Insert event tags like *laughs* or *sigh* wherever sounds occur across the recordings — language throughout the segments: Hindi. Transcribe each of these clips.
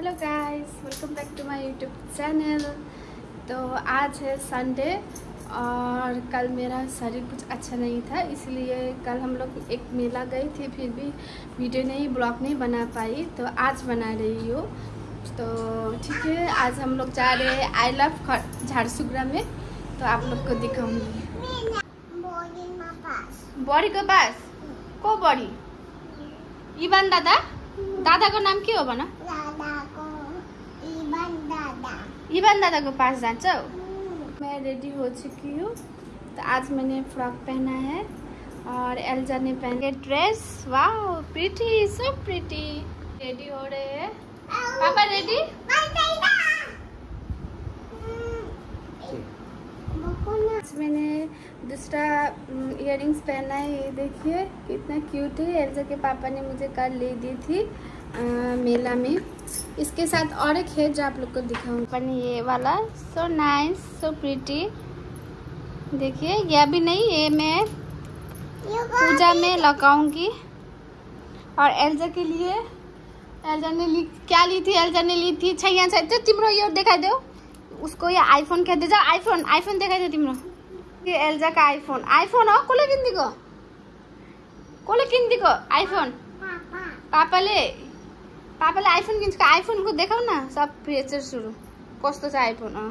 Hello guys welcome back to my YouTube channel तो आज है संडे और कल मेरा शरीर कुछ अच्छा नहीं था इसलिए कल हम लोग एक मेला गए थे फिर भी वीडियो नहीं ब्लॉग नहीं बना पाई। तो आज बना रही हूँ। तो ठीक है आज हम लोग जा रहे हैं आई लव झारसुगरा में। तो आप लोग को दिखाऊँगी। बड़ी के पास? को बड़ी? इवान दादा? दादा को नाम के हो भन इवान दादा। को पास जान्छौ? मैं रेडी हो चुकी हूँ। तो आज मैंने फ्रॉक पहना है और एल्जा ने पहने ड्रेस वाह प्रीटी सो प्रीटी रेडी हो रहे हैं? पापा रेडी मैंने दूसरा इयर पहना है। ये देखिए कितना क्यूट है। एल्जा के पापा ने मुझे कल ले दी थी। मेला में। इसके साथ और एक है जो आप लोग को दिखाऊँगी पर ये वाला। सो नाइस सो प्रीटी देखिए ये अभी नहीं ये मैं पूजा में लगाऊँगी और एल्जा के लिए एल्जा ने ली क्या ली थी? एल्जा ने ली थी छैया छै त्यो तिम्रो यो देखाइदेऊ उसको ये आईफोन आइफोन क्या जा आइफोन आइफोन देखाइदेऊ तिम्रो। ये एल्जा का आईफोन आईफोन हो कसले किनिदिएको कसले किनिदिएको आइफोन पापाले पापाले आइफोन किन्छ आइफोनको देखाऊ न सब फीचर सुरु कस्तो छ आइफोन अँ।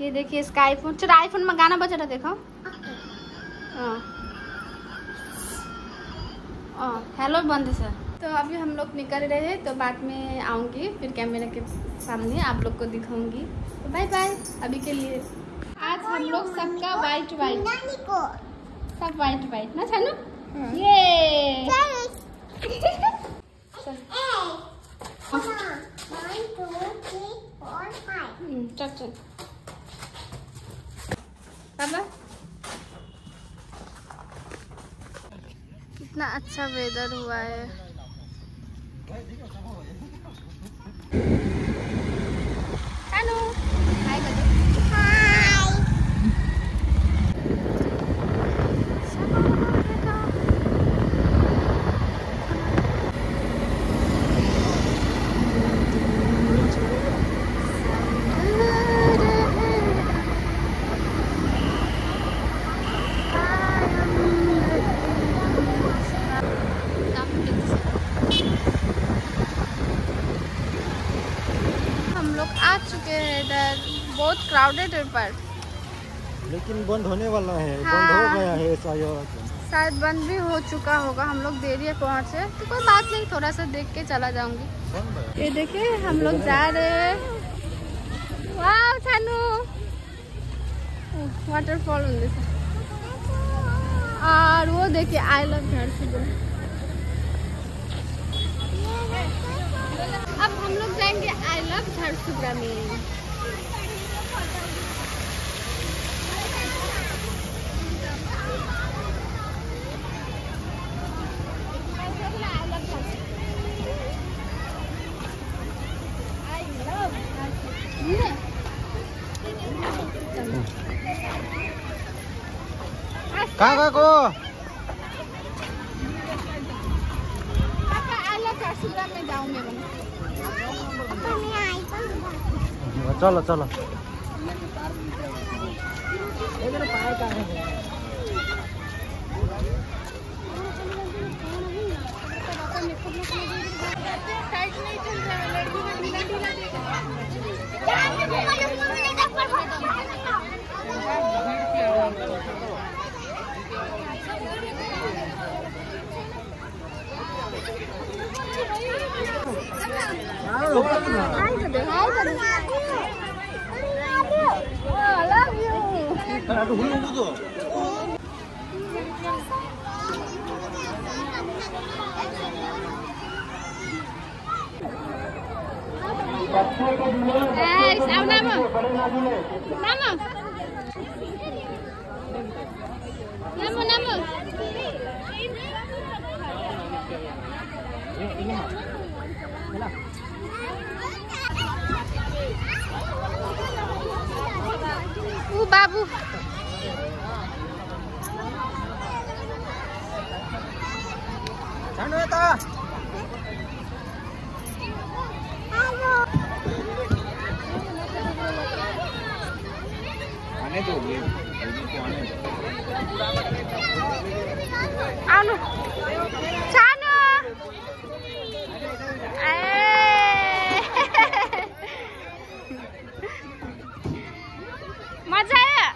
ये देखिए इसका आइफोन चलो आइफोनमा गाना बजेर देखाऊ अँ। अँ हेलो भन्दैछ तो अभी हम लोग निकल रहे हैं तो बाद में आऊँगी फिर कैमरा के सामने आप लोग को दिखाऊँगी। तो बाय बाय अभी के लिए। आज हम लोग सबका वाइट वाइट सब वाइट वाइट ना छानू? ये *laughs* कितना अच्छा वेदर हुआ है हेलो हाय कर दो हम लोग आ चुके हैं इधर बहुत क्राउडेड है पर। लेकिन बंद होने वाला है हाँ। बंद हो गया है शायद शायद बंद भी हो चुका होगा हम लोग देरी है पहुँचे तो कोई बात नहीं थोड़ा सा देख के चला जाऊँगी। ये देखिए हम लोग जा रहे हैं। वाह छानू वाटरफॉल और वो देखिए आई लव झारसुगुड़ा अब हम लोग जाएँगे आई लव झारसुगड़ा में। कहाँ गएको पापा आई लव झारसुगड़ा में Ê, sao năm à? Năm à? Năm à, năm à? Hãy subscribe cho kênh Ghiền Mì Gõ Để không bỏ lỡ những video hấp dẫn Gustavo. Eh, eh, eh, alô Tchau! मज़ा आयो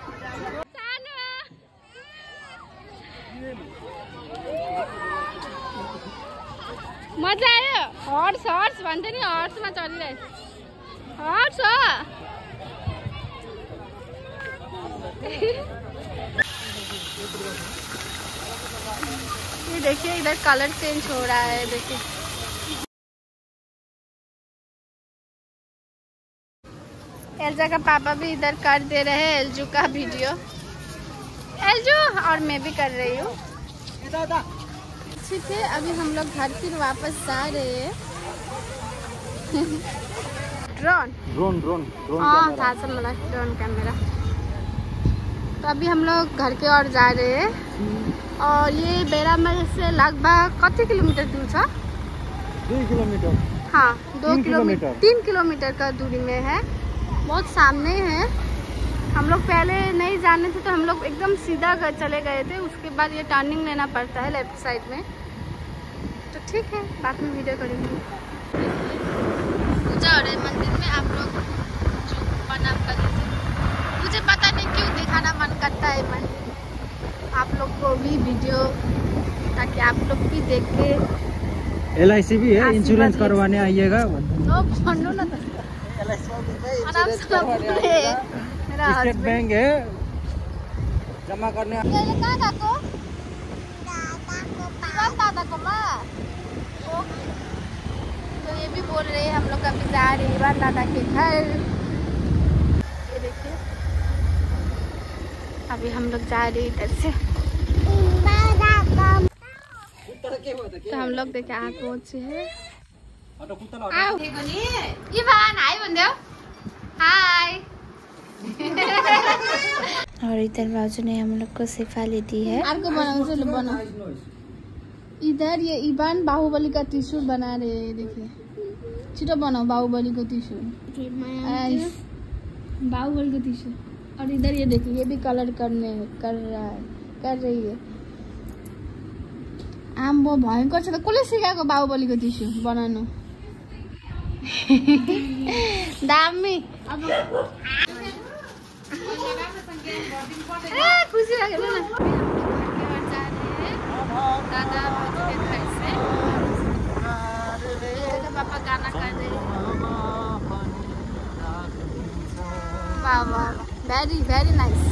मज़ा आयो हर्स हर्स भन्छ नि हर्समा चढिरहेको हर्स हो। देखिए, इधर कलर चेंज हो रहा है, देखिए। एल्जा का पापा भी इधर कर दे रहे हैं एल्जू का वीडियो। एल्जू और मैं भी कर रही हूँ। ठीक है अभी हम लोग घर फिर वापस जा रहे हैं। ड्रोन। ड्रोन ड्रोन ड्रोन हाँ। था मतलब ड्रोन कैमरा। तो अभी हम लोग घर के ओर जा रहे हैं। और ये बेरामल से लगभग कति किलोमीटर दूर था? दुई किलोमीटर। हाँ दो किलोमीटर। तीन किलोमीटर का दूरी में है। बहुत सामने है। हम लोग पहले नहीं जाने थे तो हम लोग एकदम सीधा गए- चले गए थे। उसके बाद ये टर्निंग लेना पड़ता है लेफ़्ट साइड में। तो ठीक है बाद में वीडियो करेंगे। पूजा रही मंदिर में आप लोग जो प्रणाम कर लीजिए मुझे पता नहीं क्यों दिखाना मन करता है मैं आप लोग को भी वीडियो ताकि आप लोग भी देख के एलआईसी भी है इंश्योरेंस करवाने आइएगा। स्टेट बैंक है। जमा करने तो ये भी बोल रहे हैं हम लोग अभी जा रहे हैं दादा के घर। ये देखिए। अभी हम लोग जा रहे हैं इधर से। तो हम लोग देखे आ पहुँचे हैं। हाय हाय और इधर बाजू ने हम लोग को सिफाली दी है अर्को बनाउँछु ल बनाऊ इधर ये इबान बाहुबली का त्रिशूल बना रहे हैं देखिए छिटो बनाओ बाहुबली को त्रिशूल बाहुबली को त्रिशूल और इधर ये देखिए ये भी कलर करने कर रहा है कर रही है आम्बो भयङ्कर छ त कसले सिकाएको बाहुबलीको त्रिशूल बनाउनु दामी खुसी लाग्यो दादा भाउजूले खाएछ पापा गाना खाँदै बाबा भेरी भेरी नाइस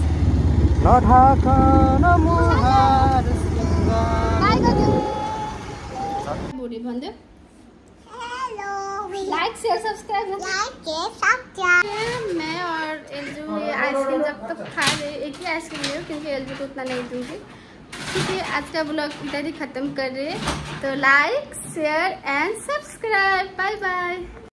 भोलि भन्दै लाइक शेयर सब्सक्राइब मैं और एलजू ये आइसक्रीम जब तक खा रहे एक ही आइसक्रीम ले क्योंकि एलजू को उतना नहीं दूँगी। ठीक है आज का ब्लॉग इधर ही ख़त्म कर रहे तो like share and subscribe bye bye